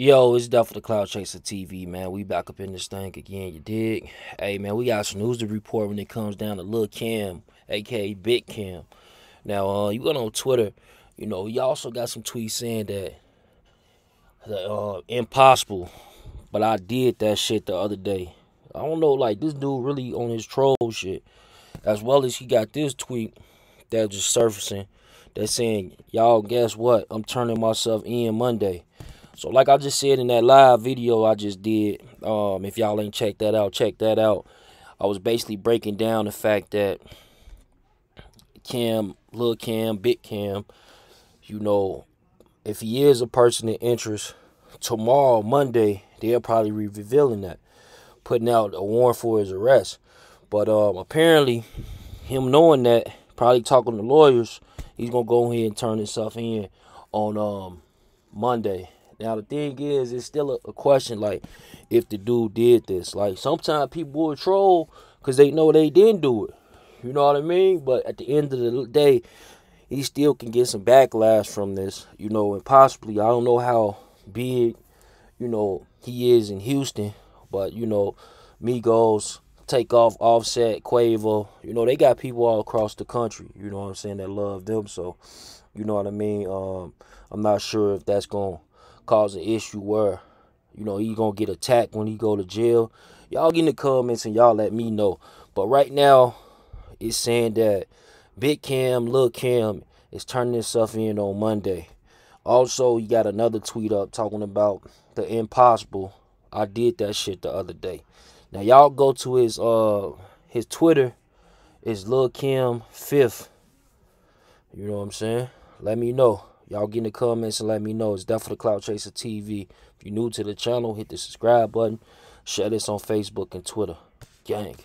Yo, it's definitely Clout Chaser TV, man. We back up in this thing again, you dig? Hey, man, we got some news to report when it comes down to Lil Cam, aka Big Cam. Now, uh, you went on Twitter, you know, you also got some tweets saying that, that uh, impossible, but I did that shit the other day. I don't know, like, this dude really on his troll shit. As well as he got this tweet that just surfacing that's saying, y'all, guess what? I'm turning myself in Monday. So like I just said in that live video I just did, um, if y'all ain't checked that out, check that out. I was basically breaking down the fact that Cam, Lil Cam, Big Cam, you know, if he is a person of interest, tomorrow, Monday, they'll probably be revealing that, putting out a warrant for his arrest. But um, apparently, him knowing that, probably talking to lawyers, he's gonna go ahead and turn himself in on um Monday. Now the thing is, it's still a, a, question like if the dude did this. Like sometimes people will troll because they know they didn't do it. You know what I mean? But at the end of the day, he still can get some backlash from this. You know, and possibly I don't know how big, you know, he is in Houston, but you know, Migos, Takeoff, Offset, Quavo, you know, they got people all across the country. You know what I'm saying? That love them. So, you know what I mean. Um, I'm not sure if that's going cause an issue where, you know, he gonna get attacked when he go to jail. Y'all get in the comments and y'all let me know. But right now, it's saying that Big Cam, Lil Cam is turning himself in on Monday. Also, you got another tweet up talking about the impossible. I did that shit the other day. Now y'all go to his uh his Twitter. It's Lil Cam fifth. You know what I'm saying? Let me know. Y'all get in the comments and let me know. It's definitely Clout Chaser TV. If you're new to the channel, hit the subscribe button. Share this on Facebook and Twitter. Gang.